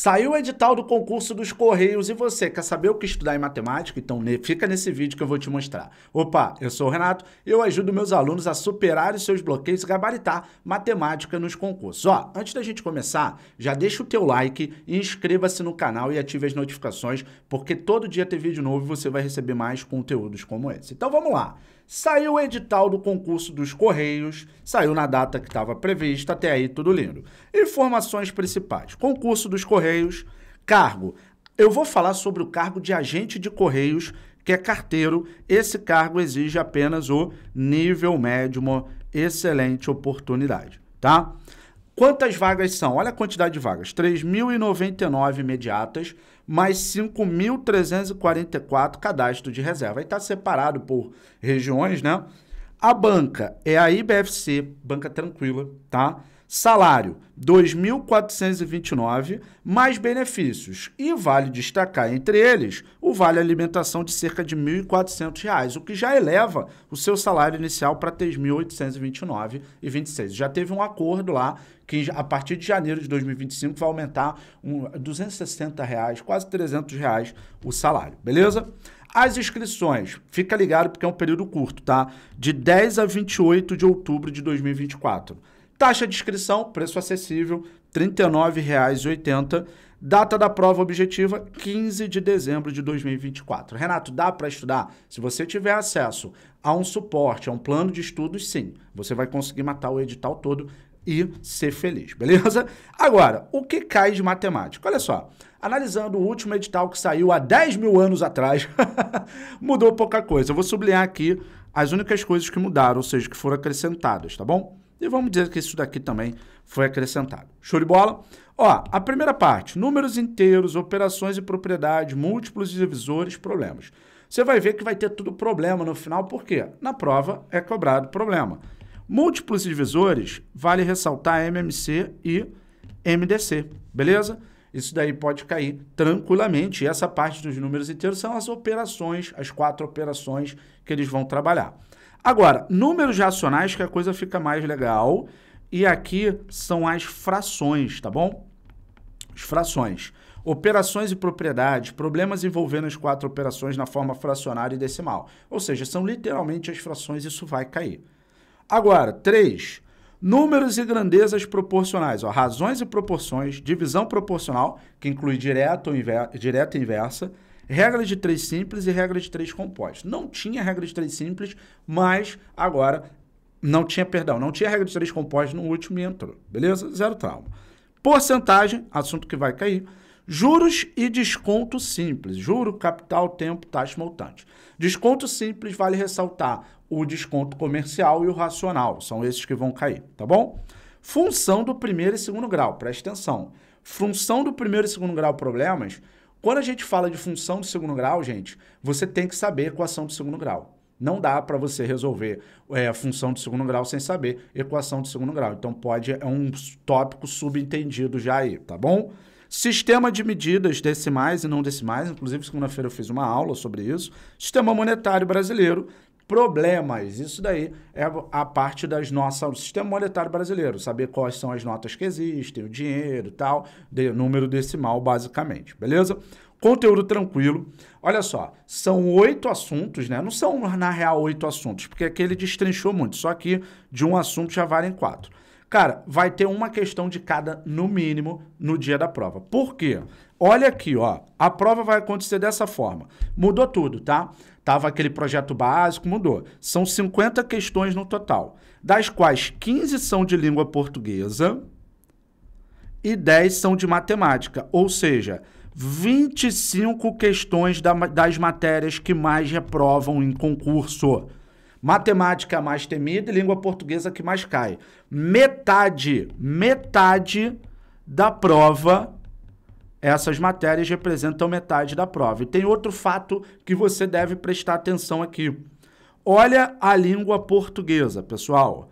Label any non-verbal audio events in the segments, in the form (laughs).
Saiu o edital do concurso dos Correios e você quer saber o que estudar em matemática? Então fica nesse vídeo que eu vou te mostrar. Opa, eu sou o Renato e eu ajudo meus alunos a superar os seus bloqueios e gabaritar matemática nos concursos. Ó, antes da gente começar, já deixa o teu like e inscreva-se no canal e ative as notificações, porque todo dia tem vídeo novo e você vai receber mais conteúdos como esse. Então vamos lá. Saiu o edital do concurso dos Correios, saiu na data que estava prevista, até aí tudo lindo. Informações principais. Concurso dos Correios, cargo. Eu vou falar sobre o cargo de agente de Correios, que é carteiro. Esse cargo exige apenas o nível médio, uma excelente oportunidade, tá? Quantas vagas são? Olha a quantidade de vagas. 3.099 imediatas, mais 5.344 cadastro de reserva. Aí está separado por regiões, né? A banca é a IBFC, banca tranquila, tá? Salário, 2.429, mais benefícios. E vale destacar entre eles o vale alimentação de cerca de R$ 1.400, o que já eleva o seu salário inicial para R$ 3.829,26. Já teve um acordo lá que a partir de janeiro de 2025 vai aumentar um, 260 reais, quase 300 reais o salário, beleza? As inscrições, fica ligado porque é um período curto, tá? De 10 a 28 de outubro de 2024. Taxa de inscrição, preço acessível, R$ 39,80. Data da prova objetiva, 15 de dezembro de 2024. Renato, dá para estudar? Se você tiver acesso a um suporte, a um plano de estudos, sim. Você vai conseguir matar o edital todo e ser feliz, beleza? Agora, o que cai de matemática? Olha só, analisando o último edital que saiu há 10 mil anos atrás, (laughs) mudou pouca coisa. Eu vou sublinhar aqui as únicas coisas que mudaram, ou seja, que foram acrescentadas, tá bom? E vamos dizer que isso daqui também foi acrescentado. Show de bola? Ó, a primeira parte, números inteiros, operações e propriedade, múltiplos divisores, problemas. Você vai ver que vai ter tudo problema no final, por quê? Na prova é cobrado problema. Múltiplos divisores, vale ressaltar MMC e MDC, beleza? Isso daí pode cair tranquilamente. E essa parte dos números inteiros são as operações, as quatro operações que eles vão trabalhar. Agora, números racionais que a coisa fica mais legal. E aqui são as frações, tá bom? As frações. Operações e propriedades, problemas envolvendo as quatro operações na forma fracionária e decimal. Ou seja, são literalmente as frações, isso vai cair. Agora, três, números e grandezas proporcionais. Ó, razões e proporções, divisão proporcional, que inclui direto, inver, direta e inversa, regra de três simples e regra de três compostos. Não tinha regra de três simples, mas agora não tinha, perdão, não tinha regra de três compostos no último e entrou. Beleza? Zero trauma. Porcentagem, assunto que vai cair. Juros e desconto simples. Juro, capital, tempo, taxa montante. Desconto simples vale ressaltar o desconto comercial e o racional. São esses que vão cair, tá bom? Função do primeiro e segundo grau, presta atenção. Função do primeiro e segundo grau problemas quando a gente fala de função do segundo grau, gente, você tem que saber equação do segundo grau. Não dá para você resolver é, a função do segundo grau sem saber equação do segundo grau. Então pode é um tópico subentendido já aí, tá bom? Sistema de medidas decimais e não decimais, inclusive segunda-feira eu fiz uma aula sobre isso. Sistema monetário brasileiro, problemas. Isso daí é a parte das nossas, o sistema monetário brasileiro, saber quais são as notas que existem, o dinheiro e tal, de, número decimal, basicamente, beleza? Conteúdo tranquilo. Olha só, são oito assuntos, né? Não são, na real, oito assuntos, porque aqui ele destrinchou muito, só que de um assunto já valem quatro. Cara, vai ter uma questão de cada, no mínimo, no dia da prova. Por quê? Olha aqui, ó. A prova vai acontecer dessa forma. Mudou tudo, tá? Tava aquele projeto básico, mudou. São 50 questões no total, das quais 15 são de língua portuguesa e 10 são de matemática, ou seja, 25 questões das matérias que mais reprovam em concurso. Matemática é mais temida e língua portuguesa que mais cai. Metade, metade da prova essas matérias representam metade da prova. E tem outro fato que você deve prestar atenção aqui. Olha a língua portuguesa, pessoal.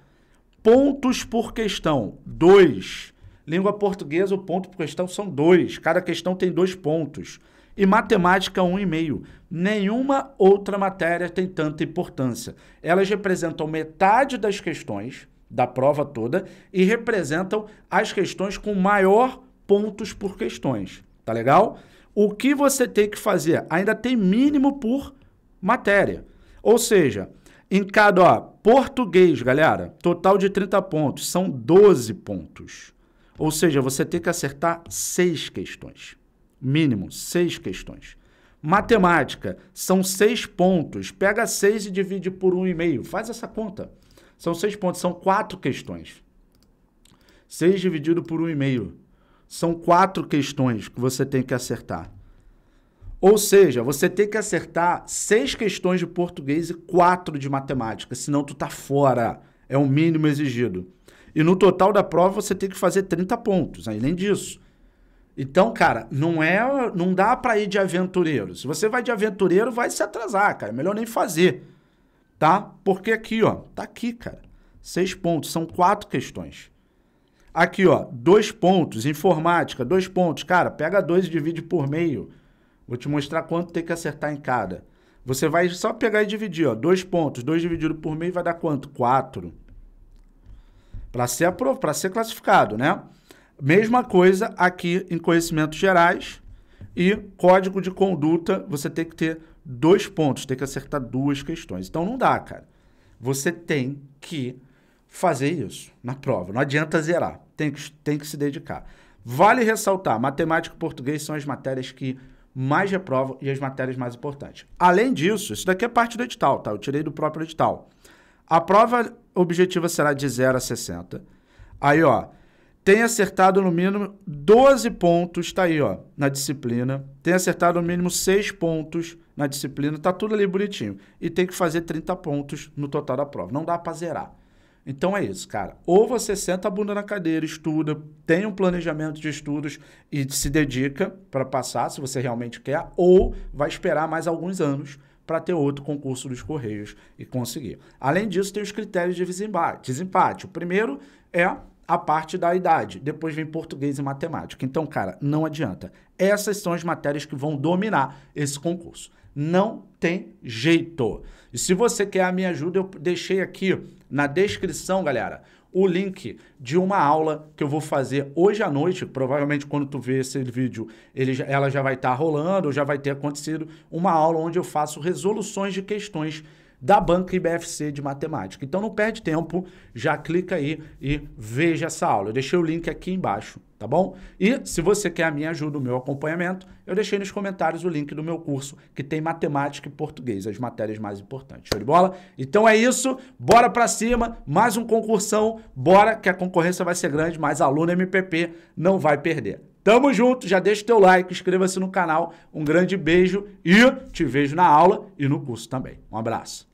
Pontos por questão, dois. Língua portuguesa, o ponto por questão são dois. Cada questão tem dois pontos. E matemática, um e meio. Nenhuma outra matéria tem tanta importância. Elas representam metade das questões da prova toda e representam as questões com maior pontos por questões. Tá legal? O que você tem que fazer? Ainda tem mínimo por matéria. Ou seja, em cada, ó, português, galera, total de 30 pontos, são 12 pontos. Ou seja, você tem que acertar seis questões. Mínimo, seis questões. Matemática, são seis pontos. Pega seis e divide por um e meio. Faz essa conta. São seis pontos, são quatro questões. Seis dividido por um e meio. São quatro questões que você tem que acertar. Ou seja, você tem que acertar seis questões de português e quatro de matemática, senão tu tá fora. É o mínimo exigido. E no total da prova você tem que fazer 30 pontos, além disso. Então, cara, não é, não dá para ir de aventureiro. Se você vai de aventureiro, vai se atrasar, cara. Melhor nem fazer, tá? Porque aqui, ó, tá aqui, cara. Seis pontos, são quatro questões. Aqui, ó, dois pontos, informática, dois pontos. Cara, pega dois e divide por meio. Vou te mostrar quanto tem que acertar em cada. Você vai só pegar e dividir, ó, dois pontos. Dois dividido por meio vai dar quanto? Quatro. Para ser, para ser classificado, né? Mesma coisa aqui em conhecimentos gerais e código de conduta, você tem que ter dois pontos, tem que acertar duas questões. Então não dá, cara. Você tem que fazer isso na prova. Não adianta zerar. Tem que, tem que se dedicar. Vale ressaltar, matemática e português são as matérias que mais reprovam e as matérias mais importantes. Além disso, isso daqui é parte do edital, tá? Eu tirei do próprio edital. A prova objetiva será de 0 a 60. Aí, ó, tem acertado no mínimo 12 pontos, tá aí, ó, na disciplina. Tem acertado no mínimo 6 pontos na disciplina, tá tudo ali bonitinho. E tem que fazer 30 pontos no total da prova. Não dá para zerar. Então é isso, cara. Ou você senta a bunda na cadeira, estuda, tem um planejamento de estudos e se dedica para passar, se você realmente quer, ou vai esperar mais alguns anos para ter outro concurso dos Correios e conseguir. Além disso, tem os critérios de desempate. O primeiro é a parte da idade. Depois vem português e matemática. Então, cara, não adianta. Essas são as matérias que vão dominar esse concurso. Não tem jeito. E se você quer a minha ajuda, eu deixei aqui na descrição, galera, o link de uma aula que eu vou fazer hoje à noite. Provavelmente quando tu vê esse vídeo, ele, ela já vai estar tá rolando, ou já vai ter acontecido uma aula onde eu faço resoluções de questões da banca IBFC de matemática. Então não perde tempo, já clica aí e veja essa aula. Eu deixei o link aqui embaixo, tá bom? E se você quer a minha ajuda, o meu acompanhamento, eu deixei nos comentários o link do meu curso que tem matemática e português, as matérias mais importantes. Show de bola? Então é isso, bora para cima, mais um concursão, bora que a concorrência vai ser grande, mas aluno MPP não vai perder. Tamo junto, já deixa o teu like, inscreva-se no canal. Um grande beijo e te vejo na aula e no curso também. Um abraço.